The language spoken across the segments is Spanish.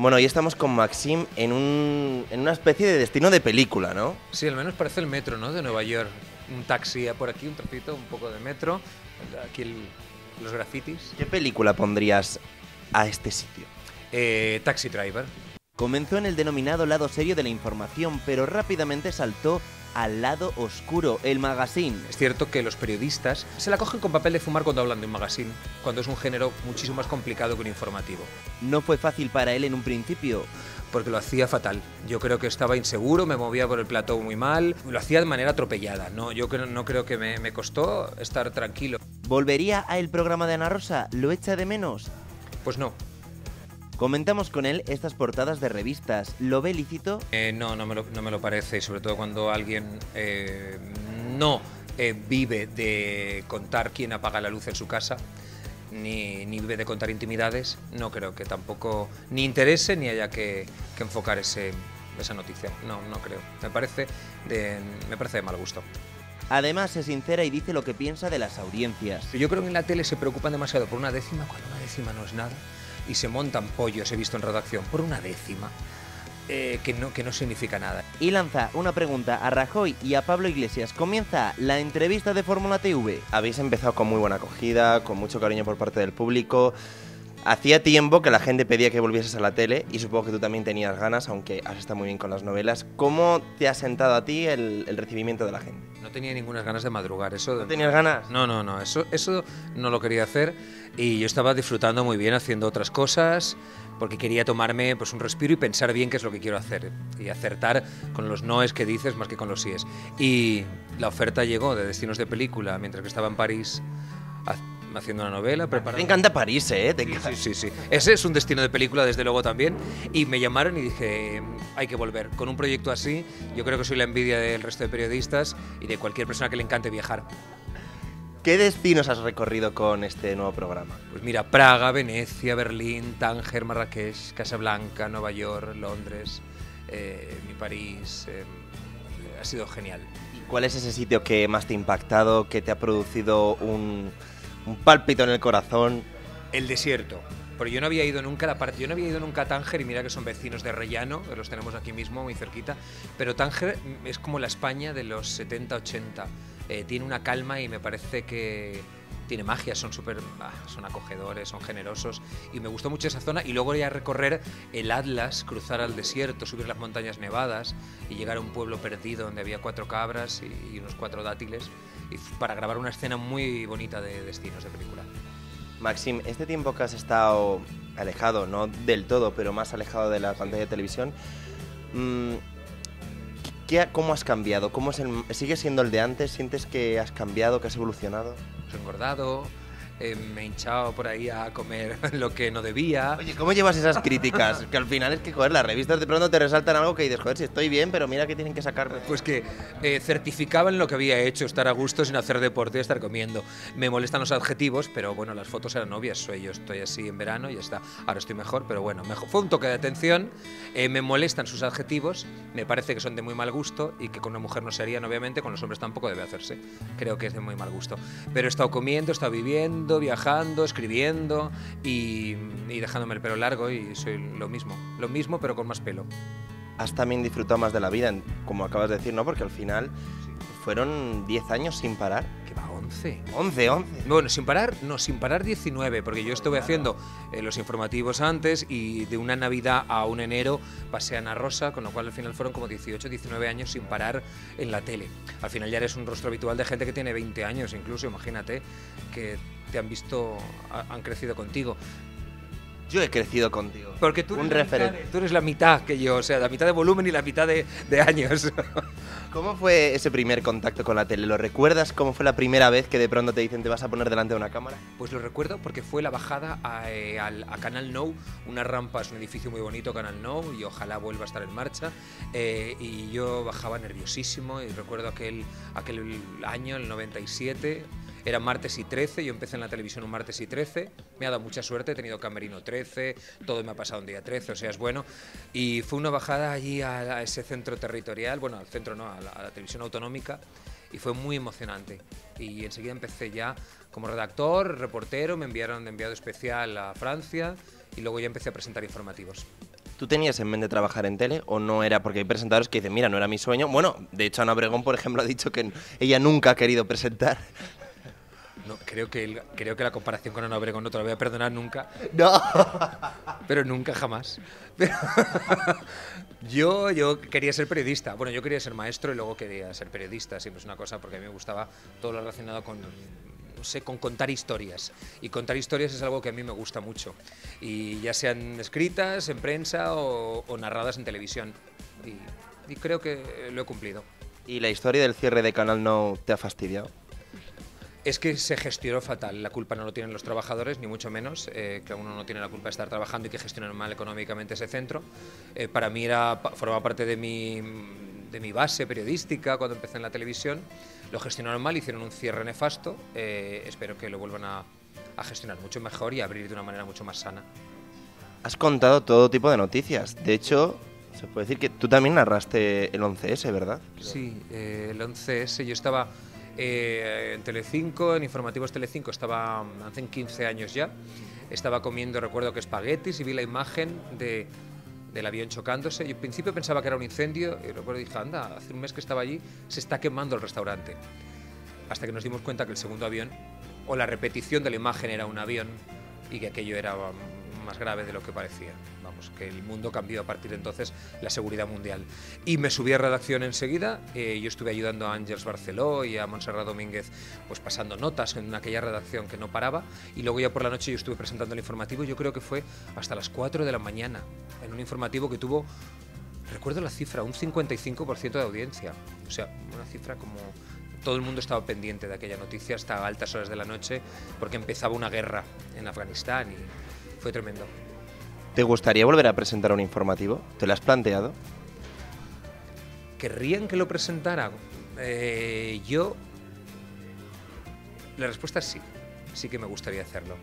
Bueno, y estamos con Maxim en, un, en una especie de destino de película, ¿no? Sí, al menos parece el metro, ¿no? De Nueva York. Un taxi por aquí, un trocito, un poco de metro. Aquí el- los grafitis. ¿Qué película pondrías a este sitio? Eh, taxi Driver. Comenzó en el denominado lado serio de la información, pero rápidamente saltó al lado oscuro, el magazine. Es cierto que los periodistas se la cogen con papel de fumar cuando hablan de un magazine, cuando es un género muchísimo más complicado que un informativo. No fue fácil para él en un principio. porque lo hacía fatal. Yo creo que estaba inseguro, me movía por el plató muy mal, lo hacía de manera atropellada. No, yo creo, no creo que me, me costó estar tranquilo. ¿Volvería a el programa de Ana Rosa? ¿Lo echa de menos? Pues no, Comentamos con él estas portadas de revistas. ¿Lo ve lícito? Eh, no, no me, lo, no me lo parece, sobre todo cuando alguien eh, no eh, vive de contar quién apaga la luz en su casa, ni, ni vive de contar intimidades, no creo que tampoco ni interese ni haya que, que enfocar ese, esa noticia. No, no creo. Me parece de, me parece de mal gusto. Además, es sincera y dice lo que piensa de las audiencias. Yo creo que en la tele se preocupan demasiado por una décima cuando una décima no es nada y se montan pollos, he visto en redacción, por una décima eh, que, no, que no significa nada. Y lanza una pregunta a Rajoy y a Pablo Iglesias. Comienza la entrevista de Fórmula TV. Habéis empezado con muy buena acogida, con mucho cariño por parte del público. Hacía tiempo que la gente pedía que volvieses a la tele y supongo que tú también tenías ganas, aunque has estado muy bien con las novelas. ¿Cómo te ha sentado a ti el, el recibimiento de la gente? No tenía ninguna ganas de madrugar, eso... ¿No tenías ganas? No, no, no, eso, eso no lo quería hacer y yo estaba disfrutando muy bien haciendo otras cosas porque quería tomarme pues, un respiro y pensar bien qué es lo que quiero hacer y acertar con los noes que dices más que con los síes. Y la oferta llegó de destinos de película mientras que estaba en París haciendo una novela, preparando... Te encanta París, ¿eh? Te Sí, encanta. sí, sí, sí. Ese es un destino de película, desde luego también. Y me llamaron y dije, hay que volver. Con un proyecto así, yo creo que soy la envidia del resto de periodistas y de cualquier persona que le encante viajar. ¿Qué destinos has recorrido con este nuevo programa? Pues mira, Praga, Venecia, Berlín, Tánger, Marrakech, Casablanca, Nueva York, Londres, eh, mi París. eh, ha sido genial. ¿Y cuál es ese sitio que más te ha impactado, que te ha producido un, un pálpito en el corazón? El desierto. Porque yo no había ido nunca a la parte, yo no había ido nunca a Tánger y mira que son vecinos de Rellano, los tenemos aquí mismo, muy cerquita. Pero Tánger es como la España de los 70, 80. Eh, tiene una calma y me parece que tiene magia, son súper, ah, son acogedores, son generosos. Y me gustó mucho esa zona. Y luego ya recorrer el Atlas, cruzar al desierto, subir las montañas nevadas y llegar a un pueblo perdido donde había cuatro cabras y, y unos cuatro dátiles y para grabar una escena muy bonita de destinos de película. Maxim, este tiempo que has estado alejado, no del todo, pero más alejado de la pantalla de televisión, mm, ¿qué- ¿cómo has cambiado? ¿Cómo es el, ¿Sigues siendo el de antes? ¿Sientes que has cambiado, que has evolucionado? He engordado, eh, me he hinchado por ahí a comer lo que no debía. Oye, ¿cómo llevas esas críticas? que al final es que, joder, las revistas de pronto te resaltan algo que dices, joder, si estoy bien, pero mira que tienen que sacarme. Pues que eh, certificaban lo que había hecho, estar a gusto sin hacer deporte y estar comiendo. Me molestan los adjetivos, pero bueno, las fotos eran obvias. Soy yo, estoy así en verano y ya está. Ahora estoy mejor, pero bueno, mejor. fue un toque de atención. Eh, me molestan sus adjetivos, me parece que son de muy mal gusto y que con una mujer no se harían, obviamente, con los hombres tampoco debe hacerse. Creo que es de muy mal gusto. Pero he estado comiendo, he estado viviendo, viajando, escribiendo y, y dejándome el pelo largo y soy lo mismo. Lo mismo, pero con más pelo. Has también disfrutado más de la vida, como acabas de decir, ¿no? Porque al final fueron 10 años sin parar. Que va 11. 11, 11. Bueno, sin parar, no, sin parar 19, porque yo estuve haciendo eh, los informativos antes y de una Navidad a un enero pasé a Ana Rosa, con lo cual al final fueron como 18, 19 años sin parar en la tele. Al final ya eres un rostro habitual de gente que tiene 20 años, incluso, imagínate, que te han visto, ha- han crecido contigo. Yo he crecido contigo. Porque tú eres, Un mitad referente. de- tú eres la mitad que yo, o sea, la mitad de volumen y la mitad de, de años. ¿Cómo fue ese primer contacto con la tele? ¿Lo recuerdas? ¿Cómo fue la primera vez que de pronto te dicen te vas a poner delante de una cámara? Pues lo recuerdo porque fue la bajada a, eh, al- a Canal Nou, una rampa, es un edificio muy bonito, Canal Nou, y ojalá vuelva a estar en marcha. eh, y yo bajaba nerviosísimo y recuerdo aquel, aquel año, el 97, era martes y 13, yo empecé en la televisión un martes y 13, me ha dado mucha suerte, he tenido Camerino 13, todo me ha pasado un día 13, o sea, es bueno. Y fue una bajada allí a, a ese centro territorial, bueno, al centro no, a la, a la televisión autonómica, y fue muy emocionante. Y enseguida empecé ya como redactor, reportero, me enviaron de enviado especial a Francia y luego ya empecé a presentar informativos. ¿Tú tenías en mente trabajar en tele o no era? Porque hay presentadores que dicen, mira, no era mi sueño. Bueno, de hecho Ana Obregón, por ejemplo, ha dicho que ella nunca ha querido presentar. No, creo que, el- creo que la comparación con Ana Obregón no te la voy a perdonar nunca, No. pero nunca jamás. Pero- yo, yo quería ser periodista. Bueno, yo quería ser maestro y luego quería ser periodista. Siempre es una cosa porque a mí me gustaba todo lo relacionado con, no sé, con contar historias. Y contar historias es algo que a mí me gusta mucho. Y ya sean escritas en prensa o, o narradas en televisión. Y, y creo que lo he cumplido. ¿Y la historia del cierre de Canal No te ha fastidiado? Es que se gestionó fatal. La culpa no lo tienen los trabajadores, ni mucho menos. eh, que uno no tiene la culpa de estar trabajando y que gestionen mal económicamente ese centro. Eh, para mí era, formaba parte de mi, de mi base periodística cuando empecé en la televisión. Lo gestionaron mal, hicieron un cierre nefasto. eh, espero que lo vuelvan a, a gestionar mucho mejor y a abrir de una manera mucho más sana. Has contado todo tipo de noticias. De hecho, se puede decir que tú también narraste el 11S, ¿verdad? Sí, eh, el 11S, yo estaba eh, en Telecinco, en Informativos Telecinco, estaba mm, hace 15 años ya, estaba comiendo, recuerdo que espaguetis y vi la imagen de, del avión chocándose. Yo al principio pensaba que era un incendio y recuerdo dije, anda, hace un mes que estaba allí, se está quemando el restaurante. Hasta que nos dimos cuenta que el segundo avión, o la repetición de la imagen era un avión y que aquello era mm, más grave de lo que parecía. Vamos, que el mundo cambió a partir de entonces la seguridad mundial. Y me subí a redacción enseguida. eh, yo estuve ayudando a Ángels Barceló y a Montserrat Domínguez, pues pasando notas en aquella redacción que no paraba. Y luego ya por la noche yo estuve presentando el informativo. Yo creo que fue hasta las 4 de la mañana, en un informativo que tuvo, recuerdo la cifra, un 55% de audiencia. O sea, una cifra como todo el mundo estaba pendiente de aquella noticia hasta altas horas de la noche porque empezaba una guerra en Afganistán y fue tremendo. ¿Te gustaría volver a presentar un informativo? ¿Te lo has planteado? ¿Querrían que lo presentara? Eh, yo... La respuesta es sí. Sí que me gustaría hacerlo.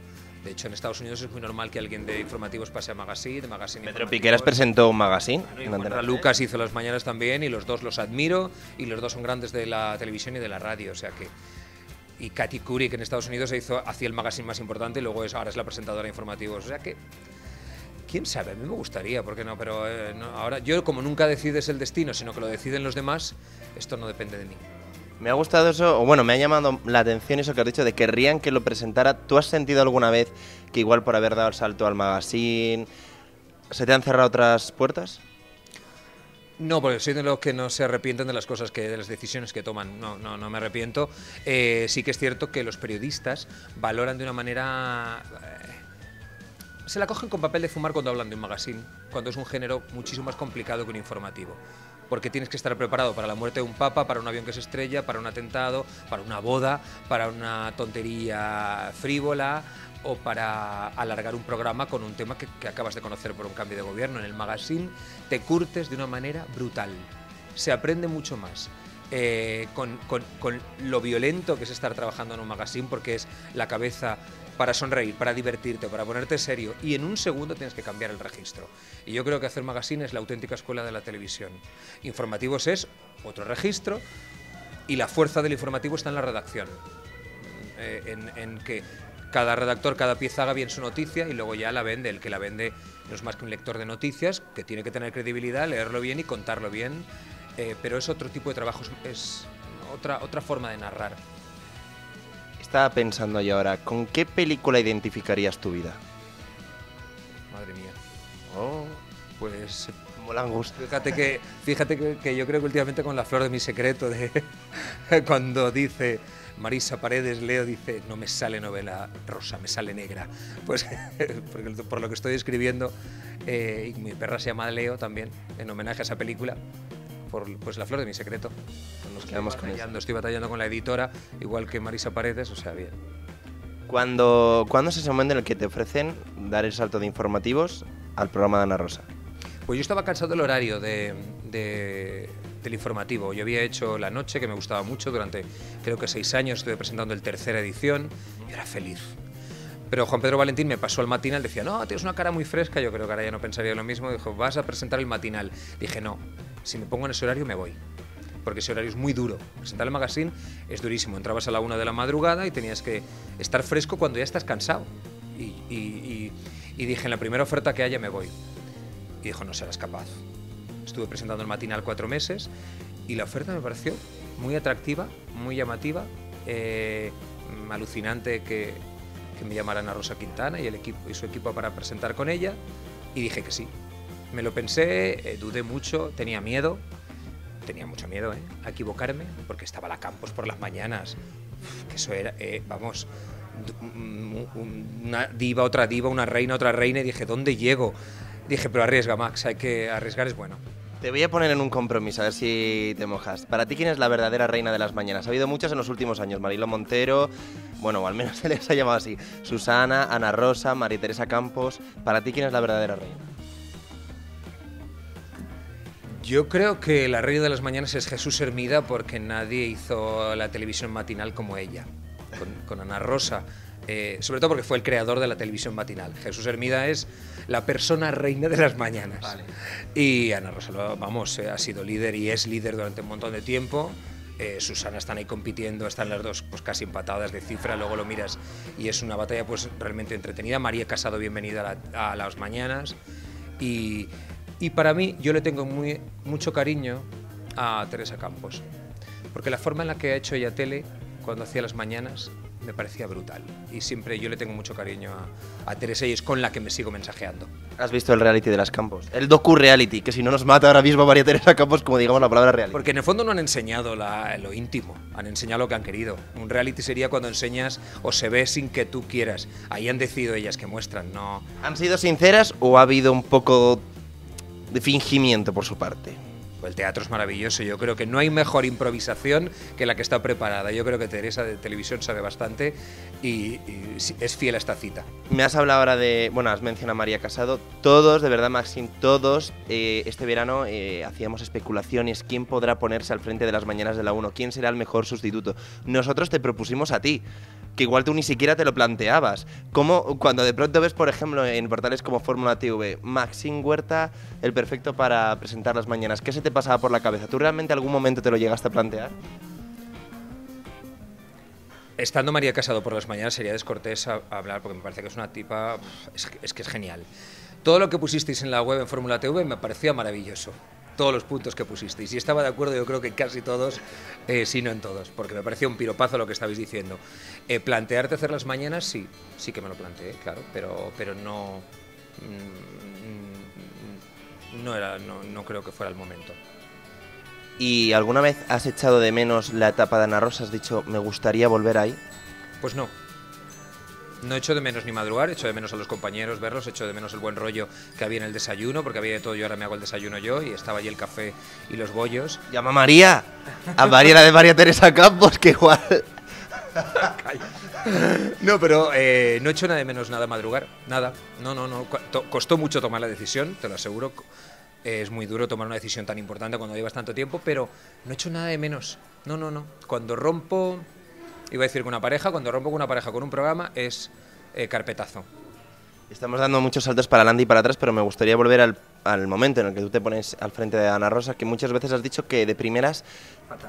De hecho, en Estados Unidos es muy normal que alguien de informativos pase a Magazine, de Magazine Pedro. Piqueras presentó un magazine. Y en. Lucas hizo las mañanas también y los dos los admiro y los dos son grandes de la televisión y de la radio, o sea que y Katy Couric en Estados Unidos se hizo hacía el magazine más importante y luego es ahora es la presentadora de informativos, o sea que quién sabe, a mí me gustaría, ¿por qué no? Pero eh, ahora yo como nunca decides el destino, sino que lo deciden los demás, esto no depende de mí. Me ha gustado eso, o bueno, me ha llamado la atención eso que has dicho de que querrían que lo presentara. ¿Tú has sentido alguna vez que igual por haber dado el salto al magazine se te han cerrado otras puertas? No, porque soy de los que no se arrepienten de las cosas que, de las decisiones que toman. No, no, no me arrepiento. Eh, sí que es cierto que los periodistas valoran de una manera. eh, se la cogen con papel de fumar cuando hablan de un magazine, cuando es un género muchísimo más complicado que un informativo. Porque tienes que estar preparado para la muerte de un papa, para un avión que se estrella, para un atentado, para una boda, para una tontería frívola o para alargar un programa con un tema que, acabas de conocer por un cambio de gobierno. En el magazine te curtes de una manera brutal. Se aprende mucho más. eh, con, lo violento que es estar trabajando en un magazine porque es la cabeza para sonreír, para divertirte, para ponerte serio y en un segundo tienes que cambiar el registro. Y yo creo que hacer magazine es la auténtica escuela de la televisión. Informativos es otro registro y la fuerza del informativo está en la redacción. Eh, en que cada redactor, cada pieza haga bien su noticia y luego ya la vende. El que la vende no es más que un lector de noticias que tiene que tener credibilidad, leerlo bien y contarlo bien. Eh, pero es otro tipo de trabajo, es, otra, otra forma de narrar. Estaba pensando yo ahora, ¿con qué película identificarías tu vida? Madre mía. Oh, Pues como la angustia. Fíjate que, fíjate que, que yo creo que últimamente con la flor de mi secreto, de cuando dice Marisa Paredes, Leo dice, no me sale novela rosa, me sale negra. Pues porque por lo que estoy escribiendo, eh, y mi perra se llama Leo también, en homenaje a esa película, por pues la flor de mi secreto. Nos quedamos con eso. Batallando, estoy batallando con la editora, igual que Marisa Paredes, o sea, bien. Cuando, ¿Cuándo es ese momento en el que te ofrecen dar el salto de informativos al programa de Ana Rosa? Pues yo estaba cansado del horario de, de- del informativo. Yo había hecho La Noche, que me gustaba mucho, durante creo que seis años estuve presentando el tercera edición y era feliz. Pero Juan Pedro Valentín me pasó al matinal, decía, no, tienes una cara muy fresca, yo creo que ahora ya no pensaría lo mismo, dijo, vas a presentar el matinal. Dije, no, si me pongo en ese horario me voy, porque ese horario es muy duro. Presentar el magazine es durísimo, entrabas a la una de la madrugada y tenías que estar fresco cuando ya estás cansado. Y, y- dije, en la primera oferta que haya me voy. y dijo, no serás capaz. Estuve presentando el matinal cuatro meses y la oferta me pareció muy atractiva, muy llamativa, eh, alucinante que, que me llamaran a Rosa Quintana y, el equipo, y su equipo para presentar con ella y dije que sí. Me lo pensé, eh, dudé mucho, tenía miedo, tenía mucho miedo ¿eh? a equivocarme porque estaba la Campos por las mañanas, que eso era, eh, vamos, una diva, otra diva, una reina, otra reina y dije, ¿dónde llego? Dije, pero arriesga Max, hay que arriesgar, es bueno. Te voy a poner en un compromiso, a ver si te mojas. Para ti, ¿quién es la verdadera reina de las mañanas? Ha habido muchas en los últimos años. Marilo Montero, bueno, al menos se les ha llamado así. Susana, Ana Rosa, María Teresa Campos. Para ti, ¿quién es la verdadera reina? Yo creo que la reina de las mañanas es Jesús Hermida porque nadie hizo la televisión matinal como ella, con, Ana Rosa. Eh, sobre todo porque fue el creador de la televisión matinal. Jesús Hermida es la persona reina de las mañanas. Y Ana Rosa, vamos, eh, ha sido líder y es líder durante un montón de tiempo. Eh, Susana están ahí compitiendo, están las dos pues casi empatadas de cifra, luego lo miras y es una batalla pues realmente entretenida. María Casado, bienvenida a, las mañanas. Y, y, para mí, yo le tengo muy, mucho cariño a Teresa Campos, porque la forma en la que ha hecho ella tele cuando hacía las mañanas me parecía brutal. Y siempre yo le tengo mucho cariño a, Teresa y es con la que me sigo mensajeando. ¿Has visto el reality de las Campos? El docu-reality, que si no nos mata ahora mismo María Teresa Campos, como digamos la palabra reality. Porque en el fondo no han enseñado lo íntimo, han enseñado lo que han querido. Un reality sería cuando enseñas o se ve sin que tú quieras. Ahí han decidido ellas que muestran, no... ¿Han sido sinceras o ha habido un poco de fingimiento por su parte? El teatro es maravilloso. Yo creo que no hay mejor improvisación que la que está preparada. Yo creo que Teresa de televisión sabe bastante y, es fiel a esta cita. Me has hablado ahora de, bueno, has mencionado a María Casado. Todos, de verdad, Maxim, todos eh, este verano eh, hacíamos especulaciones. ¿Quién podrá ponerse al frente de las mañanas de la 1? ¿Quién será el mejor sustituto? Nosotros te propusimos a ti que igual tú ni siquiera te lo planteabas. Como cuando de pronto ves, por ejemplo, en portales como Fórmula TV, Maxim Huerta, el perfecto para presentar las mañanas, ¿qué se te pasaba por la cabeza? ¿Tú realmente algún momento te lo llegaste a plantear? Estando María Casado por las mañanas sería descortés hablar porque me parece que es una tipa, es, es que es genial. Todo lo que pusisteis en la web en Fórmula TV me parecía maravilloso todos los puntos que pusisteis. Y estaba de acuerdo, yo creo que casi todos, eh, si no en todos, porque me parecía un piropazo lo que estabais diciendo. Eh, plantearte hacer las mañanas, sí, sí que me lo planteé, claro, pero, pero no, mm, no, era, no, no creo que fuera el momento. ¿Y alguna vez has echado de menos la etapa de Ana Rosa? ¿Has dicho, me gustaría volver ahí? Pues no, no echo de menos ni madrugar, echo de menos a los compañeros verlos, echo de menos el buen rollo que había en el desayuno, porque había de todo, yo ahora me hago el desayuno yo y estaba allí el café y los bollos. Llama a María, a María la de María Teresa Campos, que igual... no, pero eh, no echo nada de menos nada madrugar, nada. No, no, no. Costó mucho tomar la decisión, te lo aseguro. Es muy duro tomar una decisión tan importante cuando llevas tanto tiempo, pero no echo nada de menos. No, no, no. Cuando rompo iba a decir que una pareja, cuando rompo con una pareja con un programa es eh, carpetazo. Estamos dando muchos saltos para adelante y para atrás, pero me gustaría volver al, momento en el que tú te pones al frente de Ana Rosa, que muchas veces has dicho que de primeras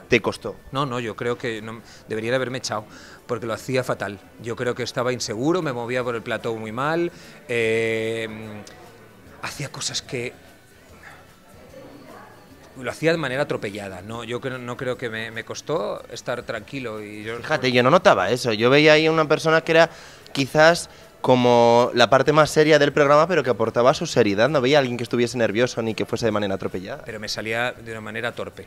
te costó. No, no, yo creo que no, debería de haberme echado, porque lo hacía fatal. Yo creo que estaba inseguro, me movía por el plató muy mal, eh, hacía cosas que lo hacía de manera atropellada. No, yo no creo que me, costó estar tranquilo. Y yo, Fíjate, yo no notaba eso. Yo veía ahí una persona que era quizás como la parte más seria del programa, pero que aportaba su seriedad. No veía a alguien que estuviese nervioso ni que fuese de manera atropellada. Pero me salía de una manera torpe.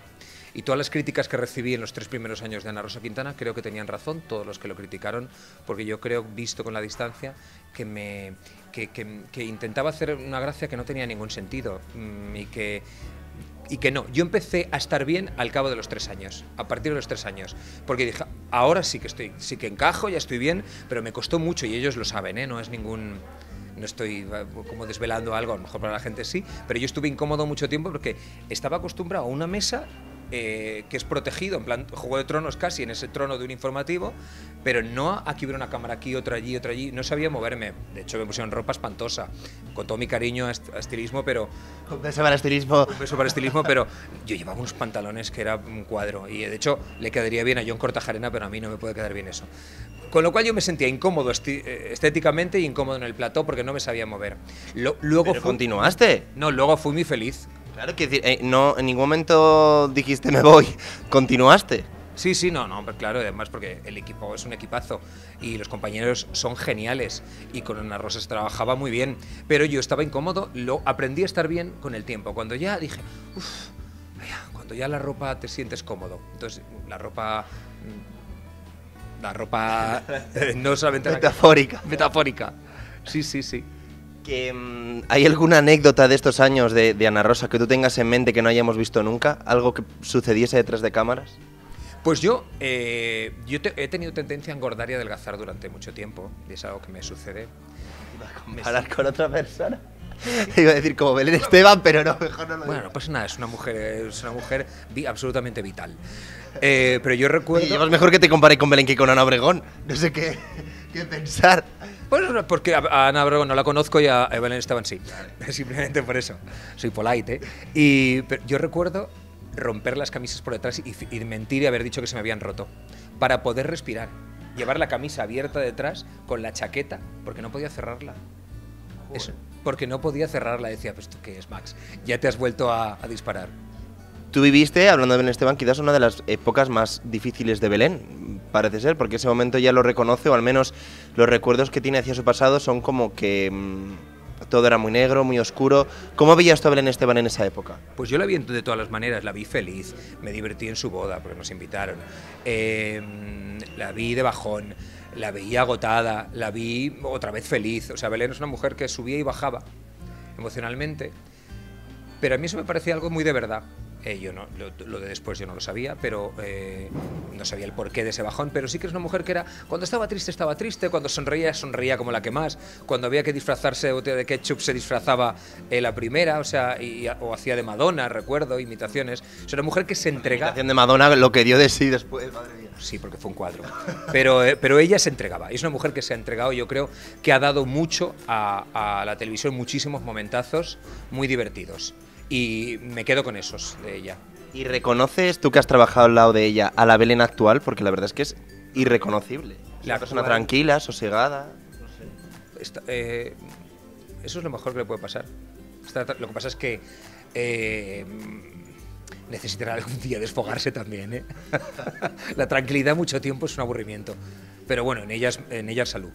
Y todas las críticas que recibí en los tres primeros años de Ana Rosa Quintana creo que tenían razón, todos los que lo criticaron, porque yo creo, visto con la distancia, que, me, que, que intentaba hacer una gracia que no tenía ningún sentido mm, y que y que no. Yo empecé a estar bien al cabo de los tres años, a partir de los tres años, porque dije, ahora sí que estoy, sí que encajo, ya estoy bien, pero me costó mucho y ellos lo saben, ¿eh? no es ningún no estoy como desvelando algo, a lo mejor para la gente sí, pero yo estuve incómodo mucho tiempo porque estaba acostumbrado a una mesa eh, que es protegido, en plan Juego de Tronos casi, en ese trono de un informativo, pero no aquí hubiera una cámara aquí, otra allí, otra allí. No sabía moverme. De hecho, me pusieron ropa espantosa, con todo mi cariño a estilismo, pero... Un beso para estilismo. Un beso para estilismo, pero yo llevaba unos pantalones que era un cuadro. Y de hecho, le quedaría bien a John Cortajarena, pero a mí no me puede quedar bien eso. Con lo cual yo me sentía incómodo eh, estéticamente y incómodo en el plató porque no me sabía mover. luego ¿Continuaste? No, luego fui muy feliz. Claro que decir, eh, no, en ningún momento dijiste me voy, continuaste. Sí, sí, no, no, claro, además porque el equipo es un equipazo y los compañeros son geniales y con Ana Rosa se trabajaba muy bien, pero yo estaba incómodo, lo aprendí a estar bien con el tiempo. Cuando ya dije, uff, cuando ya la ropa te sientes cómodo, entonces la ropa la ropa eh, no solamente metafórica. metafórica. Sí, sí, sí. Que, mm, ¿Hay alguna anécdota de estos años de, Ana Rosa que tú tengas en mente que no hayamos visto nunca? ¿Algo que sucediese detrás de cámaras? Pues yo, eh, yo he tenido tendencia a engordar y adelgazar durante mucho tiempo, y es algo que me sucede. ¿Comparar con otra persona? Iba a decir como Belén Esteban, pero no, mejor no lo Bueno, no pasa nada, es una mujer, es una mujer absolutamente vital. Eh, pero yo recuerdo. es mejor que te compare con Belén que con Ana Obregón. No sé qué, qué pensar. Pues porque a Ana Obregón no la conozco y a Belén Esteban sí. Simplemente por eso. Soy polite. ¿eh? Y yo recuerdo romper las camisas por detrás y, mentir y haber dicho que se me habían roto. Para poder respirar. Llevar la camisa abierta detrás con la chaqueta porque no podía cerrarla. Eso, porque no podía cerrarla. Decía, pues tú qué es, Max. Ya te has vuelto a disparar. Tú viviste, hablando de Belén Esteban, quizás una de las épocas más difíciles de Belén, parece ser, porque ese momento ya lo reconoce, o al menos los recuerdos que tiene hacia su pasado son como que mm, todo era muy negro, muy oscuro. ¿Cómo veías tú a Belén Esteban en esa época? Pues yo la vi de todas las maneras, la vi feliz, me divertí en su boda, porque nos invitaron, em, la vi de bajón, la veía agotada, la vi otra vez feliz. O sea, Belén es una mujer que subía y bajaba emocionalmente, pero a mí eso me parecía algo muy de verdad. Eh, yo no, lo, de después yo no lo sabía, pero eh, no sabía el porqué de ese bajón, pero sí que es una mujer que era, cuando estaba triste estaba triste, cuando sonreía sonreía como la que más, cuando había que disfrazarse de botella de ketchup se disfrazaba eh, la primera, o sea, o hacía de Madonna, recuerdo, imitaciones. Es una mujer que se entrega... Imitación de Madonna, lo que dio de sí después, madre mía. Sí, porque fue un cuadro. Pero, pero ella se entregaba. Es una mujer que se ha entregado, yo creo, que ha dado mucho a, a la televisión, muchísimos momentazos muy divertidos y me quedo con esos de ella. ¿Y reconoces tú que has trabajado al lado de ella a la Belén actual? Porque la verdad es que es irreconocible. La persona tranquila, sosegada. No sé. Eh, eso es lo mejor que le puede pasar. lo que pasa es que eh, necesitará algún día desfogarse también. ¿eh? la tranquilidad mucho tiempo es un aburrimiento. Pero bueno, en ella en ella es salud.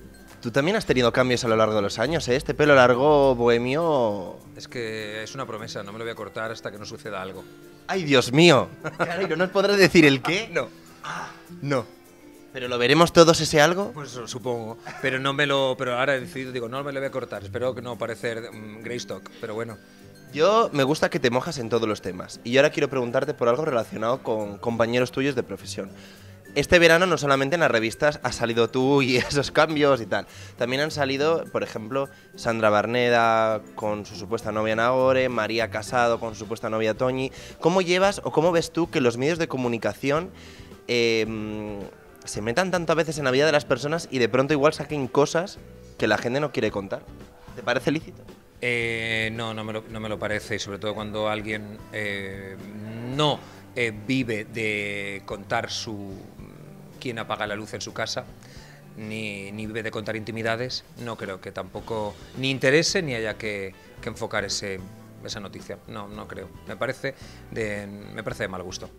Tú también has tenido cambios a lo largo de los años, ¿eh? Este pelo largo bohemio... Es que es una promesa, no me lo voy a cortar hasta que no suceda algo. ¡Ay, Dios mío! Claro, ¿no nos podrás decir el qué? No. no. ¿Pero lo veremos todos ese algo? Pues supongo. Pero no me lo... Pero ahora he decidido, digo, no me lo voy a cortar. Espero que no parecer um, Greystock, pero bueno. Yo me gusta que te mojas en todos los temas. Y yo ahora quiero preguntarte por algo relacionado con compañeros tuyos de profesión este verano no solamente en las revistas has salido tú y esos cambios y tal. También han salido, por ejemplo, Sandra Barneda con su supuesta novia Nagore, María Casado con su supuesta novia Toñi. ¿Cómo llevas o cómo ves tú que los medios de comunicación em, se metan tanto a veces en la vida de las personas y de pronto igual saquen cosas que la gente no quiere contar? ¿Te parece lícito? Eh, no, no me, lo, parece, y sobre todo cuando alguien eh, no eh, vive de contar su quién apaga la luz en su casa, ni, ni vive de contar intimidades, no creo que tampoco ni interese ni haya que, enfocar ese, esa noticia. No, no creo. Me parece de, me parece de mal gusto.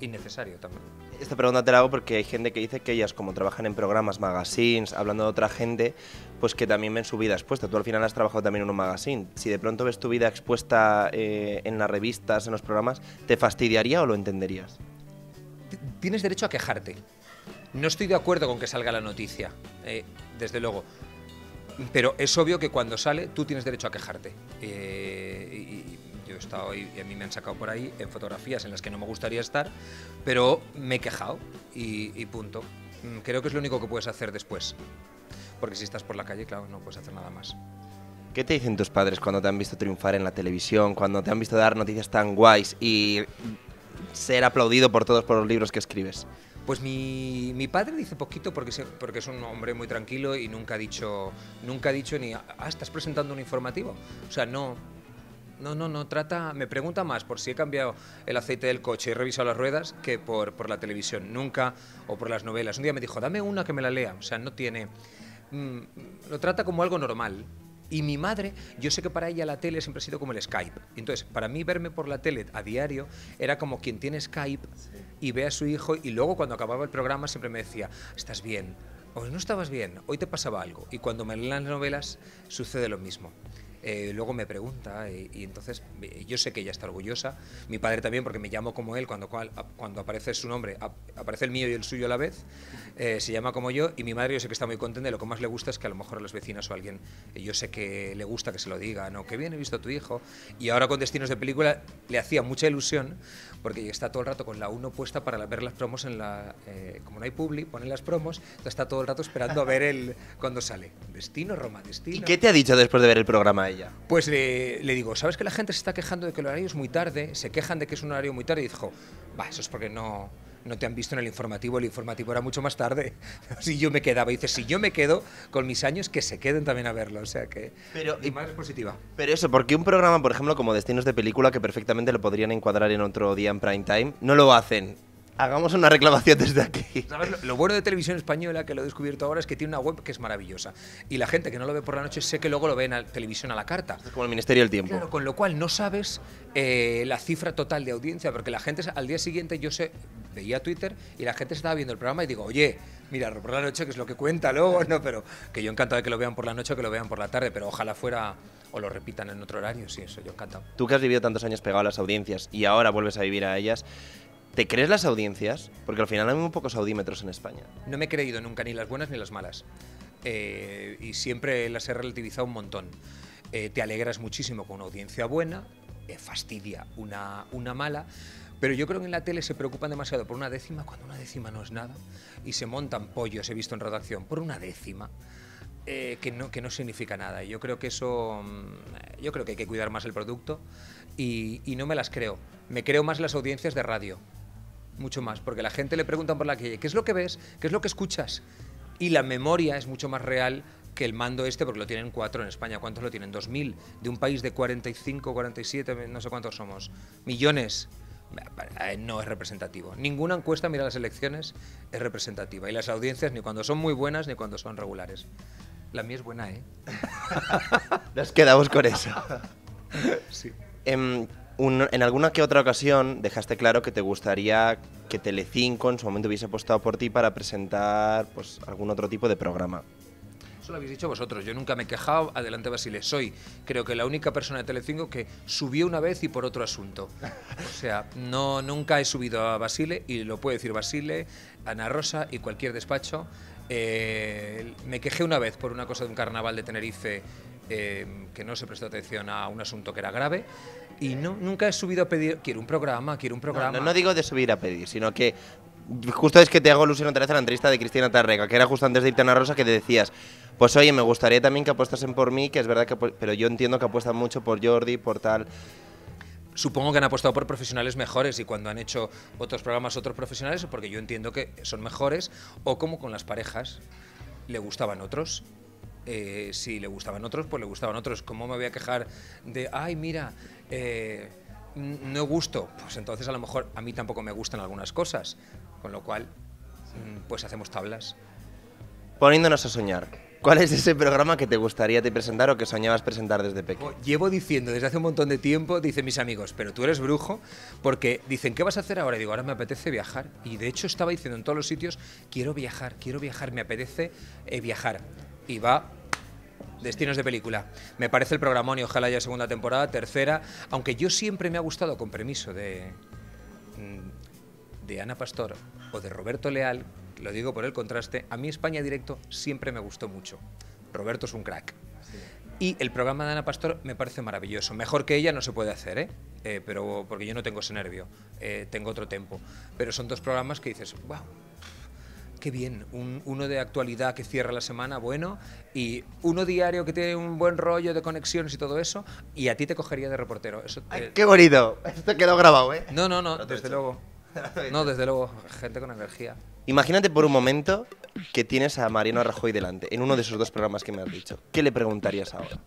Innecesario también. Esta pregunta te la hago porque hay gente que dice que ellas, como trabajan en programas, magazines, hablando de otra gente, pues que también ven su vida expuesta. Tú al final has trabajado también en un magazine. Si de pronto ves tu vida expuesta eh, en las revistas, en los programas, ¿te fastidiaría o lo entenderías? Tienes derecho a quejarte. No estoy de acuerdo con que salga la noticia, eh, desde luego. Pero es obvio que cuando sale tú tienes derecho a quejarte. Eh, y, yo he estado y a mí me han sacado por ahí en fotografías en las que no me gustaría estar, pero me he quejado y, punto. Mm, creo que es lo único que puedes hacer después. Porque si estás por la calle, claro, no puedes hacer nada más. ¿Qué te dicen tus padres cuando te han visto triunfar en la televisión, cuando te han visto dar noticias tan guays y ser aplaudido por todos por los libros que escribes? Pues mi, mi, padre dice poquito porque, se, porque es un hombre muy tranquilo y nunca ha dicho, nunca ha dicho ni, ah, estás presentando un informativo. O sea, no, no, no, no trata, me pregunta más por si he cambiado el aceite del coche y he revisado las ruedas que por, por la televisión, nunca, o por las novelas. Un día me dijo, dame una que me la lea. O sea, no tiene, mmm, lo trata como algo normal. Y mi madre, yo sé que para ella la tele siempre ha sido como el Skype. Entonces, para mí verme por la tele a diario era como quien tiene Skype y ve a su hijo y luego cuando acababa el programa siempre me decía, estás bien, o no estabas bien, hoy te pasaba algo. Y cuando me leen las novelas sucede lo mismo. Eh, luego me pregunta y, entonces eh, yo sé que ella está orgullosa, mi padre también porque me llamo como él, cuando, cuando aparece su nombre, aparece el mío y el suyo a la vez, eh, se llama como yo y mi madre yo sé que está muy contenta y lo que más le gusta es que a lo mejor a las vecinas o a alguien, yo sé que le gusta que se lo diga, ¿no? que bien he visto a tu hijo y ahora con Destinos de Película le hacía mucha ilusión porque está todo el rato con la 1 puesta para ver las promos en la... como no hay publi, ponen las promos, está todo el rato esperando a ver el cuando sale. Destino, Roma, Destino. ¿Y qué te ha dicho después de ver el programa ella? Pues le, le, digo, ¿sabes que la gente se está quejando de que el horario es muy tarde? Se quejan de que es un horario muy tarde y dijo, va, eso es porque no, no te han visto en el informativo, el informativo era mucho más tarde. si yo me quedaba, y dice, si yo me quedo con mis años, que se queden también a verlo. O sea que pero, y más positiva. Pero eso, porque un programa, por ejemplo, como Destinos de Película, que perfectamente lo podrían encuadrar en otro día en prime time, no lo hacen. Hagamos una reclamación desde aquí. ¿Sabes? Lo, bueno de Televisión Española, que lo he descubierto ahora, es que tiene una web que es maravillosa. Y la gente que no lo ve por la noche sé que luego lo ve en la televisión a la carta. Es como el Ministerio del Tiempo. Claro, con lo cual no sabes eh, la cifra total de audiencia, porque la gente al día siguiente yo sé, veía Twitter y la gente estaba viendo el programa y digo, oye, mira, por la noche, que es lo que cuenta luego, no, pero que yo encantado de que lo vean por la noche o que lo vean por la tarde, pero ojalá fuera o lo repitan en otro horario, sí, eso yo encantado. Tú que has vivido tantos años pegado a las audiencias y ahora vuelves a vivir a ellas, ¿Te crees las audiencias? Porque al final hay muy pocos audímetros en España. No me he creído nunca ni las buenas ni las malas. Eh, y siempre las he relativizado un montón. Eh, te alegras muchísimo con una audiencia buena, eh, fastidia una, una mala, pero yo creo que en la tele se preocupan demasiado por una décima cuando una décima no es nada y se montan pollos, he visto en redacción, por una décima. que, no, que no significa nada. Yo creo que eso, mm, yo creo que hay que cuidar más el producto y, y no me las creo. Me creo más las audiencias de radio mucho más, porque la gente le pregunta por la calle, ¿qué es lo que ves? ¿Qué es lo que escuchas? Y la memoria es mucho más real que el mando este, porque lo tienen cuatro en España. ¿Cuántos lo tienen? ¿2.000? De un país de 45, 47, no sé cuántos somos. Millones. Eh, no es representativo. Ninguna encuesta, mira las elecciones, es representativa. Y las audiencias ni cuando son muy buenas ni cuando son regulares. La mía es buena, ¿eh? Nos quedamos con eso. sí. Em, en alguna que otra ocasión dejaste claro que te gustaría que Telecinco en su momento hubiese apostado por ti para presentar pues, algún otro tipo de programa. Eso lo habéis dicho vosotros. Yo nunca me he quejado. Adelante, Basile. Soy, creo que la única persona de Telecinco que subió una vez y por otro asunto. O sea, no, nunca he subido a Basile, y lo puede decir Basile, Ana Rosa y cualquier despacho. Eh, me quejé una vez por una cosa de un carnaval de Tenerife eh, que no se prestó atención a un asunto que era grave. Y no, nunca he subido a pedir, quiero un programa, quiero un programa. No, digo de subir a pedir, sino que justo es que te hago ilusión otra vez a la entrevista de Cristina Tarrega, que era justo antes de irte a Ana Rosa, que te decías, pues oye, me gustaría también que apuestasen por mí, que es verdad que, pero yo entiendo que apuestan mucho por Jordi, por tal. Supongo que han apostado por profesionales mejores y cuando han hecho otros programas otros profesionales, porque yo entiendo que son mejores, o como con las parejas, le gustaban otros eh, si le gustaban otros, pues le gustaban otros. ¿Cómo me voy a quejar de, ay, mira, eh, no gusto? Pues entonces a lo mejor a mí tampoco me gustan algunas cosas, con lo cual, mm, pues hacemos tablas. Poniéndonos a soñar. ¿Cuál es ese programa que te gustaría te presentar o que soñabas presentar desde pequeño? Llevo diciendo desde hace un montón de tiempo, dicen mis amigos, pero tú eres brujo, porque dicen, ¿qué vas a hacer ahora? Y digo, ahora me apetece viajar. Y de hecho estaba diciendo en todos los sitios, quiero viajar, quiero viajar, me apetece eh, viajar y va Destinos de película. Me parece el programón y ojalá haya segunda temporada, tercera, aunque yo siempre me ha gustado, con permiso de, mm, de Ana Pastor o de Roberto Leal, lo digo por el contraste, a mí España Directo siempre me gustó mucho. Roberto es un crack. Y el programa de Ana Pastor me parece maravilloso. Mejor que ella no se puede hacer, ¿eh? eh pero porque yo no tengo ese nervio, eh, tengo otro tempo. Pero son dos programas que dices, wow, qué bien. Un- uno de actualidad que cierra la semana, bueno, y uno diario que tiene un buen rollo de conexiones y todo eso, y a ti te cogería de reportero. Eso te- Ay, ¡Qué bonito! Esto quedó grabado, ¿eh? No, no, no, Lo te he desde luego. No, desde luego, gente con energía. Imagínate por un momento que tienes a Mariano Rajoy delante, en uno de esos dos programas que me has dicho. ¿Qué le preguntarías ahora?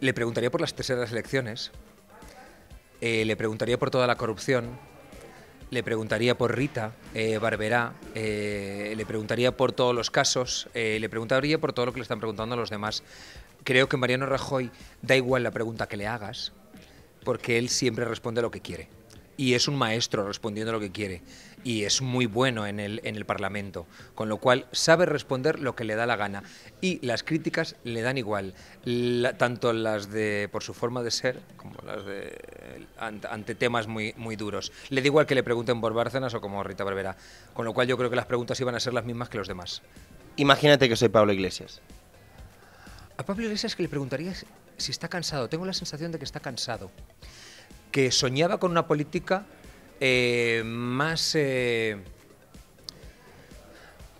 Le preguntaría por las terceras elecciones, eh, le preguntaría por toda la corrupción, le preguntaría por Rita eh, Barberá, eh, le preguntaría por todos los casos, eh, le preguntaría por todo lo que le están preguntando a los demás. Creo que Mariano Rajoy da igual la pregunta que le hagas, porque él siempre responde lo que quiere. Y es un maestro respondiendo lo que quiere. Y es muy bueno en el, en el Parlamento. Con lo cual sabe responder lo que le da la gana. Y las críticas le dan igual. La- tanto las de por su forma de ser como las de ante, ante temas muy, muy duros. Le da igual que le pregunten por Bárcenas o como Rita Barberá. Con lo cual yo creo que las preguntas iban a ser las mismas que los demás. Imagínate que soy Pablo Iglesias. A Pablo Iglesias que le preguntaría si- si está cansado. Tengo la sensación de que está cansado. Que soñaba con una política eh, más. eh,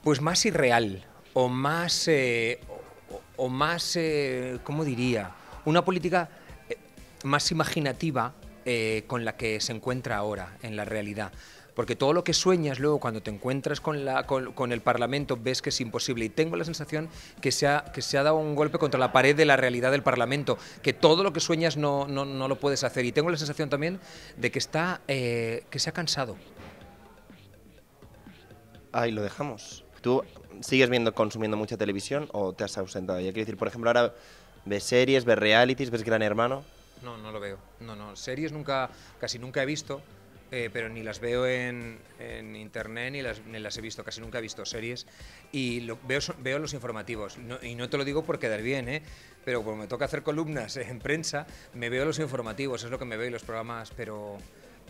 pues más irreal. O más. eh, o, o más. eh, ¿Cómo diría? Una política eh, más imaginativa con la que se encuentra ahora, en la realidad. Porque todo lo que sueñas luego cuando te encuentras con, la, con, con el Parlamento ves que es imposible. Y tengo la sensación que se, ha, que se ha dado un golpe contra la pared de la realidad del Parlamento, que todo lo que sueñas no, no, no lo puedes hacer. Y tengo la sensación también de que, está, eh, que se ha cansado. Ahí lo dejamos. ¿Tú sigues viendo, consumiendo mucha televisión o te has ausentado? Ya quiero decir, por ejemplo, ahora ves series, ves realities, ves Gran Hermano. No, no lo veo. No, no. Series nunca, casi nunca he visto, eh, pero ni las veo en, en internet ni las, ni las he visto. Casi nunca he visto series. Y lo, veo, veo los informativos. No- y no te lo digo por quedar bien, ¿eh? Pero como me toca hacer columnas en prensa, me veo los informativos, es lo que me veo y los programas, pero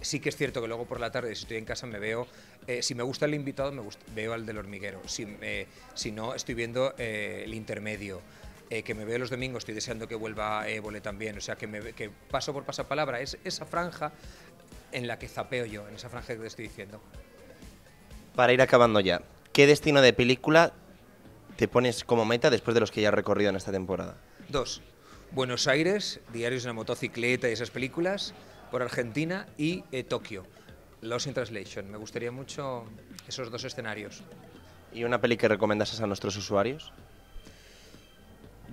sí que es cierto que luego por la tarde, si estoy en casa, me veo. eh, si me gusta el invitado, me gusta, veo al del hormiguero. Si, eh, si no, estoy viendo eh, el intermedio. eh, que me veo los domingos, estoy deseando que vuelva Évole también. O sea, que, me, que paso por pasapalabra. Es esa franja en la que zapeo yo, en esa franja que te estoy diciendo. Para ir acabando ya, ¿qué destino de película te pones como meta después de los que ya has recorrido en esta temporada? Dos, Buenos Aires, Diarios de una motocicleta y esas películas, por Argentina y eh, Tokio, Lost in Translation. Me gustaría mucho esos dos escenarios. ¿Y una peli que recomendas a nuestros usuarios?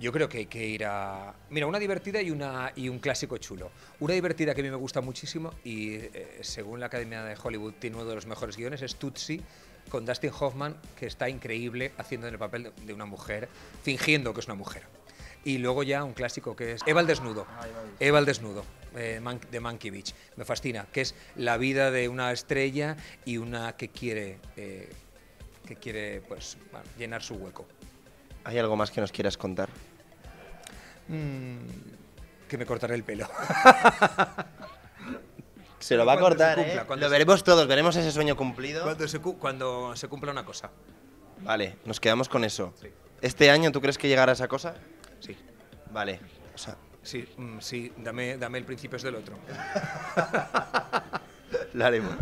Yo creo que hay que ir a... Mira, una divertida y, una, y un clásico chulo. Una divertida que a mí me gusta muchísimo y eh, según la Academia de Hollywood tiene uno de los mejores guiones es Tootsie con Dustin Hoffman que está increíble haciendo en el papel de, una mujer, fingiendo que es una mujer. Y luego ya un clásico que es Eva el desnudo. Eva el desnudo, eh, de Mankiewicz. Me fascina, que es la vida de una estrella y una que quiere, eh, que quiere pues, bueno, llenar su hueco. ¿Hay algo más que nos quieras contar? Mm, que me cortaré el pelo. Se lo va a cortar, cumpla, ¿eh? cuando Lo se- veremos todos, veremos ese sueño cumplido. Cuando se, cu- cuando se cumpla una cosa. Vale, nos quedamos con eso. Sí. ¿Este año tú crees que llegará esa cosa? Sí. Vale. O sea, Sí, mm, sí, dame, dame el principio del otro. lo haremos.